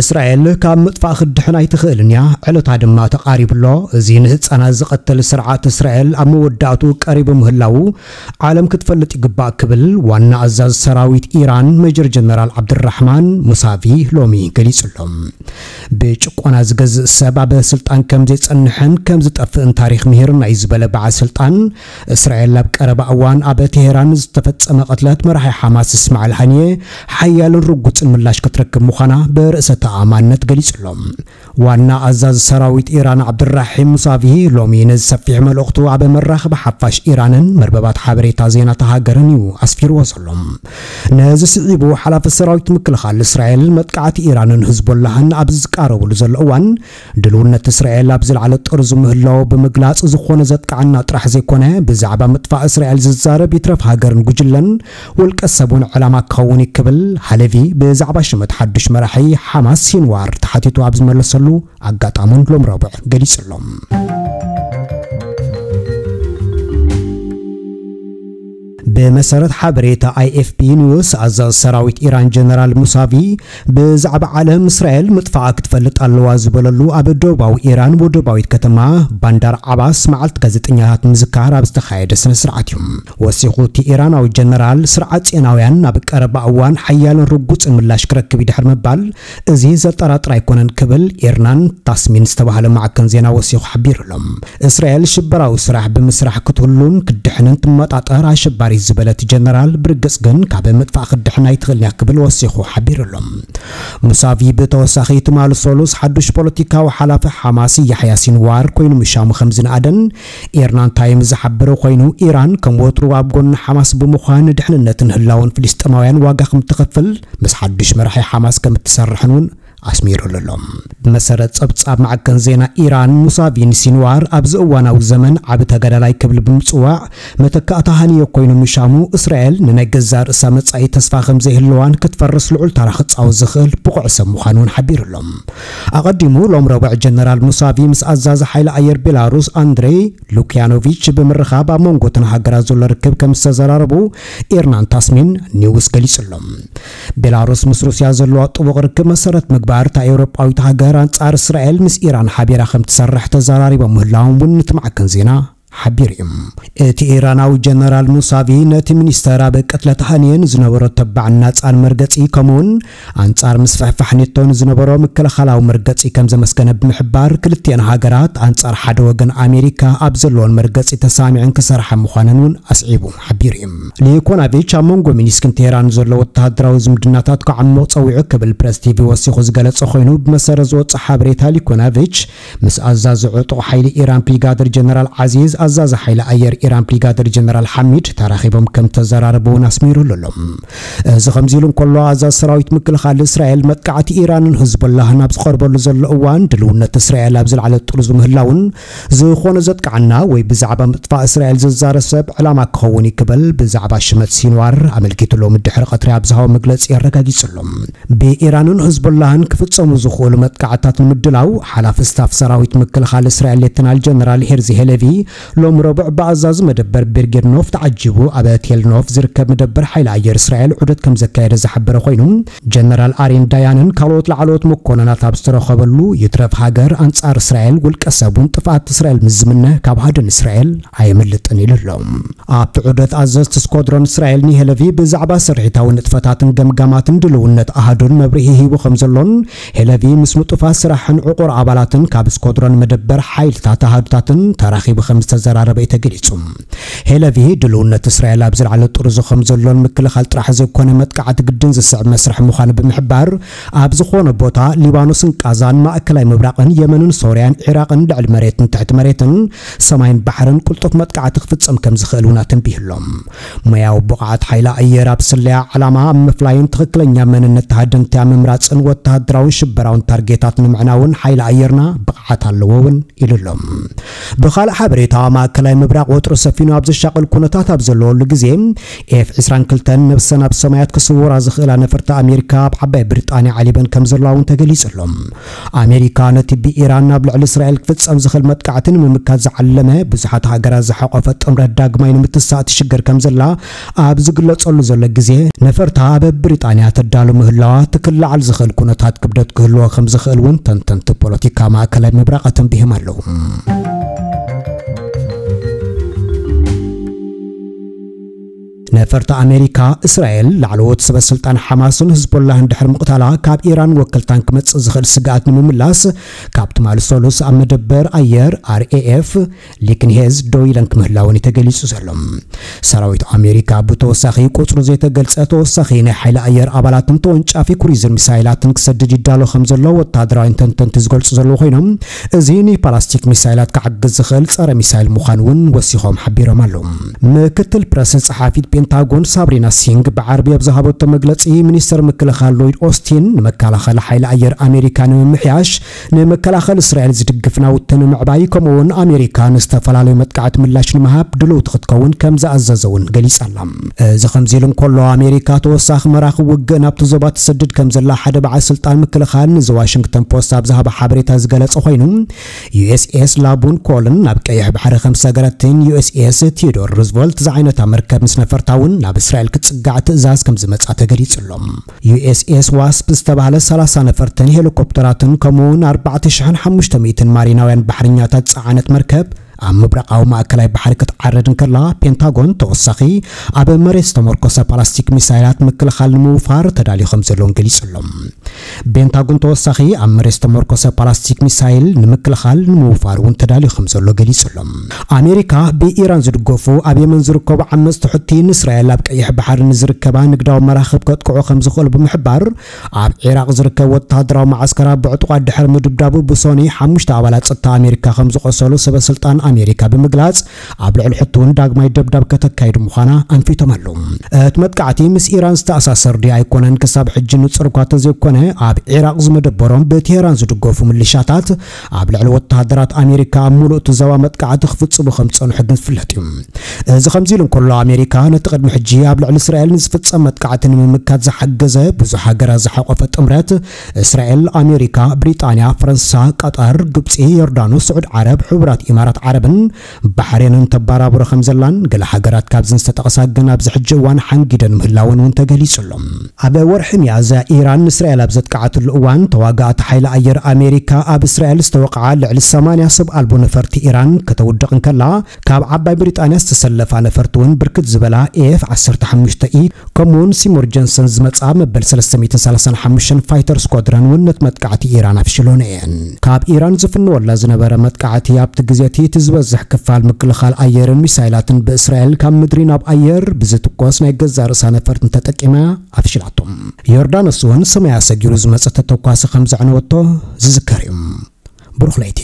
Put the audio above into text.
እስራኤል ካብ ምጥፋእ ክትድሕን ኣይትኽእልን እያ። ዕለታ ድማ ተቃሪብሎ እዚ ንህፃናት ዝቐትል ስርዓት እስራኤል ኣብ መወዳእቱ ቀሪቡ ምህላው ዓለም ክትፈልጥ ይግባእ ክብል ዋና ኣዛዝ ሰራዊት ኢራን ሜጀር ጀነራል ዓብድራሕማን ሙሳቪ ሎሚ ገሊጹሎም። ብጭቆና ዝገዝእ ሰብ ኣብ ስልጣን ከም ዘይጸንሕን ከም ዝጠፍእን ታሪክ ምሂርና እዩ ዝበለ በዓል ስልጣን እስራኤል ኣብ ቀረባ እዋን ኣብ ቴሄራን ዝተፈጸመ ቅትለት መራሒ ሓማስ እስማዓል ሃንየ ሓያልን ርጉፅን ምላሽ ክትረክብ ምዃና ብርእሰ ተኣማንነት ገሊጹሎም ዋና ኣዛዝ ሰራዊት ኢራን ዓብድራሒም ሙሳቪ ሎሚ ነዚ ሰፊሕ መልእኽቱ ኣብ መራኸቢ ሓፋሽ ኢራንን መርበባት ሓበሬታ ዜናታ ሃገርን እዩ ኣስፊርዎ ዘሎም። ነዚ ስዒቡ ሓላፊ ሰራዊት ምክልኻል እስራኤል መጥቃዕቲ ኢራንን ህዝቦላህን ኣብ ዝቃረብሉ ዘሎ እዋን ድልውነት እስራኤል ኣብ ዝለዓለ ጥርዙ ምህላው ብምግላጽ ዝኾነ ዘጥቃዕና ጥራሕ ዘይኮነ ብዛዕባ ምጥፋእ እስራኤል ዝዛረብ ይትረፍ ሃገርን ጉጅለን ውልቀ ሰቡን ዕላማ ክኸውን ይክብል። ሃለቪ ብዛዕባ ሽመት ሓዱሽ መራሒ ሓማስ ሲንዋር ተሓቲቱ ኣብ ዝመለሰሉ ኣጋጣሙን ሎም ረቡዕ ገሊጹሎም ብመሰረት ሓበሬታ ኣይኤፍፒ ኒውስ ኣዛዝ ሰራዊት ኢራን ጀነራል ሙሳቪ ብዛዕባ ዓለም እስራኤል ምጥፋኣ ክትፈልጥ ኣለዋ ዝበለሉ ኣብ ደቡባዊ ኢራን ወደባዊት ከተማ ባንዳር ዓባስ መዓልቲ ጋዜጠኛታት ምዝካር ኣብ ዝተኻየደ ስነ ስርዓት እዩ። ወሲኹ እቲ ኢራናዊ ጀነራል ስርዓት ጼናውያን ኣብ ቀረባ እዋን ሓያልን ርጉፅን ምላሽ ክረክብ ይድሕር ምባል እዚ ዘጠራጥር ኣይኮነን ክብል ኤርናን ታስሚን ዝተባሃለ ማዕከን ዜና ወሲኹ ሓቢሩሎም። እስራኤል ሽበራዊ ስራሕ ብምስራሕ ክትህሉን ክድሕንን ትመጣጠር ኣሸባሪ ዝበለት ጀነራል ብርግጽ ግን ካብ ምጥፋእ ክድሕና ይትኽእል እያ ክብል ወሲኹ ሓቢሩሎም። ሙሳቪ ብተወሳኺ ትማል ሓዱሽ ፖለቲካዊ ሓላፊ ሓማስ ያሕያ ሲንዋር ኮይኑ ምሻሙ ከም ዝነኣደን ኤርናን ታይም ዝሓበረ ኮይኑ ኢራን ከም ወትሩ ኣብ ጎኒ ሓማስ ብምዃን ድሕንነትን ህላውን ፍልስጥማውያን ዋጋ ከም ትኸፍል ምስ ሓዱሽ መራሒ ሓማስ ከም እትሰርሕን እውን ኣስሚሩሎም ብመሰረት ጸብጻብ ማዕከን ዜና ኢራን ሙሳቪን ሲንዋር ኣብዚ እዋናዊ ዘመን ዓብ ተጋዳላይ ክብል ብምጽዋዕ መተካእታ ሃንዮ ኮይኑ ምሻሙ እስራኤል ንናይ ገዛ ርእሳ መጻኢ ተስፋ ከም ዘይህልዋን ክትፈርስ ልዑል ታራ ክጻወት ዝኽእል ብቑዕ ሰብ ምዃኑ እውን ሓቢሩሎም ኣቐዲሙ ሎም ረቡዕ ጀነራል ሙሳቪ ምስ ኣዛዚ ሓይሊ ኣየር ቤላሩስ ኣንድሬይ ሉክያኖቪች ብምርኻብ ኣብ መንጎትን ሃገራት ዘሎ ርክብ ከም ዝተዘራረቡ ኤርናን ታስሚን ኒውስ ገሊጹሎም ቤላሩስ ምስ ሩስያ ዘለዋ ጥቡቕ ርክብ መሰረት ምግባር እታ ኤውሮጳዊት ሃገር አንጻር እስራኤል ምስ ኢራን ሓቢራ ከም ትሰርሕ ተዘራሪቦም ምህላዎም እውን ንትማዕከን ዜና እዩ እቲ ኢራናዊ ጀነራል ሙሳቪ ነቲ ሚኒስተር ኣብ ቅትለት ሃንየን ዝነበሮ ተባዕ ናፃን መርገፂ ከምኡውን ኣንጻር ምስ ፍሕፋሕ ኔቶን ዝነበሮ ምክልኻላዊ መርገፂ ከም ዘመስገነ ብምሕባር ክልቲአን ሃገራት ኣንጻር ሓደ ወገን ኣሜሪካ ኣብ ዘለዎን መርገፂ ተሳሚዐን ክሰርሓ ምዃነን እውን ኣስዒቡ። ሓቢር እዩ ሊኮናቪች ኣብ መንጎ ሚኒስክን ቴሄራን ዘሎ ወተሃደራዊ ዝምድናታት ክዓምቕ ፀዊዑ ክብል ፕረስ ቲቪ ወሲኹ ዝገለጸ ኮይኑ ብመሰረት ዝወፅእ ሓበሬታ ሊኮናቪች ምስ ዕጡቕ ሓይሊ ኢራን ብሪጋደር ጀነራል ዓዚዝ ኣዛዚ ሓይሊ ኣየር ኢራን ብሪጋደር ጀነራል ሓሚድ ተራኺቦም ከም ተዘራረቡ ኣስሚሩሉ ኣሎም እዚ ከምዚ ኢሉ እንከሎ ኣዛዝ ሰራዊት ምክልኻል እስራኤል መጥቃዕቲ ኢራንን ህዝቦላህን ኣብ ዝቐርበሉ ዘሎ እዋን ድልውነት እስራኤል ኣብ ዝለዓለ ጥርዙ ምህላውን ዝኾነ ዘጥቃዕና ወይ ብዛዕባ ምጥፋእ እስራኤል ዝዛረብ ዕላማ ክኸውን ይክበል። ብዛዕባ ሽመት ሲንዋር ኣመልኪትሎም ድሕሪ ቀትሪ ኣብ ዝሃቦ መግለፂ የረጋጊጹሎም ብኢራንን ህዝቦላህን ክፍጸሙ ዝኽእሉ መጥቃዕታት ንምድላው ሓላፊ ስታፍ ሰራዊት ምክልኻል እስራኤል ሌተናል ጀነራል ሄርዚ ሄለቪ ሎም ረቡዕ ብኣዛዚ መደበር ቤርጌድ ኖፍ ተዓጂቡ ኣብ ቴልኖፍ ዝርከብ መደበር ሓይሊ ኣየር እስራኤል ዑደት ከም ዘካየደ ዝሓበረ ኮይኑ ጀነራል ኣሬን ዳያንን ካልኦት ላዕለዎት መኮነናት ኣብ ዝተረኸበሉ ይትረፍ ሃገር ኣንጻር እስራኤል ውልቀ ሰቡን ጥፋት እስራኤል ምዝምነ ካብ ሃደን እስራኤል ኣይምልጥን ኢሉ ኣሎም ኣብቲ ዑደት ኣዘዝቲ ስኳድሮን እስራኤል ኒሄለቪ ብዛዕባ ስርሒታዊ ንጥፈታትን ገምጋማትን ድልውነት ኣሃዱን መብርሂ ሂቡ ከም ዘሎን ሄለቪ ምስ ንጡፋት ስራሕን ዕቁር ኣባላትን ካብ ስኳድሮን መደበር ሓይልታት ኣሃዱታትን ተራኺቡ ከም ዝተዘራረበ እዩ ተገሊጹ ሄለቪ ድልውነት እስራኤል ኣብ ዝለዓለ ጥርዙ ከም ዘሎን ምክልኻል ጥራሕ ዘይኮነ መጥቃዕቲ ግድን ዝስዕብ መስርሕ ምዃኑ ብምሕባር ኣብ ዝኾነ ቦታ ሊባኖስን ቃዛን ማእከላይ ምብራቕን የመንን ሶርያን ኢራቅን ልዕሊ መሬትን ትሕቲ መሬትን ሰማይን ባሕርን ቁልጡፍ መጥቃዕቲ ክፍጸም ከም ዝኽእል እውን ኣተንቢህሎም። ሙያዊ ብቕዓት ሓይሊ ኣየር ኣብ ስለያ ዓላማ ኣብ ምፍላይን ትኽክለኛ መንነት ተሃደንቲ ኣብ ምምራፅን ወተሃደራውን ሽበራውን ታርጌታት ንምዕናውን ሓይሊ ኣየርና ብቕዓት ኣለዎ እውን ኢሉሎም ብኻልእ ሓበሬታ ማእከላዊ ምብራቅ ወጥሮ ሰፊኑ ኣብ ዘሻቅል ኩነታት ኣብ ዘለወሉ ግዜ ኤፍ 22 ነብሰን ኣብ ሰማያት ክስውራ ዝኽእላ ነፈርቲ ኣሜሪካ ኣብ ዓባይ ብሪጣንያ ዓሊበን ከም ዘለዋ እውን ተገሊጹሎም። ኣሜሪካ ነቲ ብኢራን ናብ ልዕሊ እስራኤል ክፍጸም ዝኽእል መጥቃዕቲ ንምምካት ዝዓለመ ብዙሓት ሃገራት ዝሓቆፈ ጥምረት ዳግማይ ንምትሳእ ትሽገር ከም ዘላ ኣብ ዝግለጸሉ ዘሎ ግዜ ነፈርታ ኣብ ብሪጣንያ ተዳሉ ምህላዋ ትክላዓል ዝኽእል ኩነታት ክብደት ክህልዎ ከም ዝኽእል እውን ተንተንቲ ፖለቲካ ማእከላይ ምብራቕ ተንቢሆም ኣለዉ ነፈርቲ ኣሜሪካ እስራኤል ላዕለዎት ሰበስልጣን ሓማስን ህዝቦላህን ድሕሪ ምቕታላ ካብ ኢራን ወከልታን ክመጽእ ዝኽእል ስግኣት ንምምላስ ካብ ትማሊ ኣብ መደበር ኣየር አርኤኤፍ ሊክንሄዝ ደው ኢለን ክምህላውን ተገሊጹ ዘሎ። ሰራዊት ኣሜሪካ ብተወሳኺ ቁፅሩ ዘይተገልጸ ተወሳኺ ናይ ሓይሊ ኣየር ኣባላትን ተወንጫፊ ክሩይዝን ሚሳይላትን ክሰድድ ይዳሎ ከም ዘሎ ወታደራዊ ተንተንቲ ዝገልጹ ዘለዉ ኮይኖም እዚ ንፓላስቲክ ሚሳይላት ክዓግዝ ዝኽእል ጸረ ሚሳይል ምዃኑ እውን ወሲኾም ሓቢሮም ኣለዉ። ምክትል ፕረስ ጸሓፊት ፔንታጎን ሳብሪና ሲንግ ብዓረብያ ብዝሃበቶ መግለፂ ሚኒስተር ምክልኻል ሎይድ ኦስቲን ንመከላኸሊ ሓይሊ ኣየር ኣሜሪካ ንምምሕያሽ ንመከላኸሊ እስራኤል ዝድግፍ ናውቲ ንምዕባይ ከምኡውን ኣሜሪካ ንዝተፈላለዩ መጥቃዕቲ ምላሽ ንምሃብ ድልውቲ ክትከውን ከም ዝኣዘዘ እውን ገሊጻ እዚ ከምዚ ኢሉ እንከሎ ኣሜሪካ ተወሳኺ መራኺ ውግእ ናብቲ ዞባ ትሰድድ ከም ዘላ ሓደ በዓል ስልጣን ምክልኻል ንዚ ዋሽንግተን ፖስት ኣብ ዝሃበ ሓበሬታ ዝገለጸ ኮይኑ ዩኤስኤስ ላቡን ኮልን ናብ ቀይሕ ባሕሪ ከም ሰገረትን ዩኤስኤስ ቴዎዶር ሩዝቨልት ዝዓይነታ መርከብ ምስ ነፈርታ እውን ናብ እስራኤል ክጽጋዕ ትእዛዝ ከም ዝመጻ ተገሊጹሎም። ዩኤስኤስ ዋስፕ ዝተባህለ 30 ነፈርትን ሄሊኮፕተራትን ከምኡውን 4500 ማሪናውያን ባሕርኛታት ጸዓነት መርከብ ኣብ ምብራቃዊ ማእከላይ ባሕሪ ክትዓረድ እንከላ ፔንታጎን ተወሳኺ ኣብ መሬት ዝተመርኮሰ ፕላስቲክ ሚሳይላት ምክልኻል ንምውፋር ተዳልዩ ከም ዘለዎን ገሊጹሎም ፔንታጎን ተወሳኺ ኣብ መሬት ዝተመርኮሰ ፕላስቲክ ሚሳይል ንምክልኻል ንምውፋር እውን ተዳልዩ ከም ዘሎ ገሊጹሎም ኣሜሪካ ብኢራን ዝድገፉ ኣብ የመን ዝርከቡ ዓመፅቲ ሕቲ ንእስራኤል ኣብ ቀይሕ ባሕሪ ንዝርከባ ንግዳዊ መራኽብ ከጥቅዑ ከም ዝኽእሉ ብምሕባር ኣብ ኢራቅ ዝርከብ ወተሃደራዊ ማዓስከራ ብዕጡቋት ድሕሪ ምድብዳቡ ብሶኒ ሓሙሽተ ኣባላት ጸጥታ ኣሜሪካ ከም ዝቆሰሉ ሰበስልጣን ኣሜሪካ ብምግላጽ ኣብ ልዕሊ ሕቱ ዳግማይ ደብዳብ ከተካይዱ ምዃና ኣንፊቶም ኣለዉ እቲ መጥቃዕቲ ምስ ኢራን ዝተኣሳሰር ድዩ ኣይኮነን ክሳብ ሕጂ ንጹር እኳ እንተዘይኮነ ኣብ ኢራቅ ዝመደበሮም ብቴሄራን ዝድገፉ ምልሻታት ኣብ ልዕሊ ወተሃደራት ኣሜሪካ ሙሉእ ዞባ መጥቃዕቲ ክፍጽሙ ከም ዝጸንሑ ግን ዝፍለጥ እዩ። እዚ ከምዚ ኢሉ እንከሎ ኣሜሪካ ነቲ ቅድሚ ሕጂ ኣብ ልዕሊ እስራኤል ንዝፍጸም መጥቃዕቲ ንምምካት ዝሓገዘ ብዙሕ ሃገራት ዝሓቆፈ ጥምረት እስራኤል ኣሜሪካ ብሪጣንያ ፈረንሳ ቀጠር ግብፂ ዮርዳኖስ ስዑድ ዓረብ ሕቡራት ኢማራት ዓረብን ባሕሬንን ተባራብሮ ከም ዘላን ገለ ሃገራት ካብዝን ዝተጠቐሳ ግን ኣብዚ ሕጂ እዋን ሓንጊደን ምህላውን እውን ተገሊጹሎም። ኣብ ወርሒ ሚያዝያ ኢራን ንእስራኤል ኣብ ዘጥቃዓትሉ እዋን ተዋጋእቲ ሓይሊ ኣየር ኣሜሪካ ኣብ እስራኤል ዝተወቅዓ ልዕሊ 80 ሰብ ኣልቦ ነፈርቲ ኢራን ከተውድቕ እንከላ ካብ ዓባይ ብሪጣንያ ዝተሰለፋ ነፈርቲ እውን ብርክት ዝበላ ኤፍ 15 ኢ ከምኡውን ሲሞር ጀንሰን ዝመጻ መበል 335 ፋይተር ስኳድረን እውን ነቲ መጥቃዕቲ ኢራን ኣፍሽሎን እየን ካብ ኢራን ዝፍንወላ ዝነበረ መጥቃዕቲ ኣብቲ ግዜቲ እቲ ዝበዝሕ ክፋል ምክልኻል ኣየርን ሚሳይላትን ብእስራኤል ካብ ምድሪ ናብ ኣየር ብዝትኮስ ናይ ገዛ ርእሳ ነፈርትን ተጠቂማ ኣፍሽላቶም። ዮርዳኖስ እውን ሰማያ ሰጊሩ ዝመፀ ተተኳሲ ከም ዘዕነወቶ ዝዝከር እዩ ብሩኽ ለይቲ